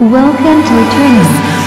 Welcome to Eternity.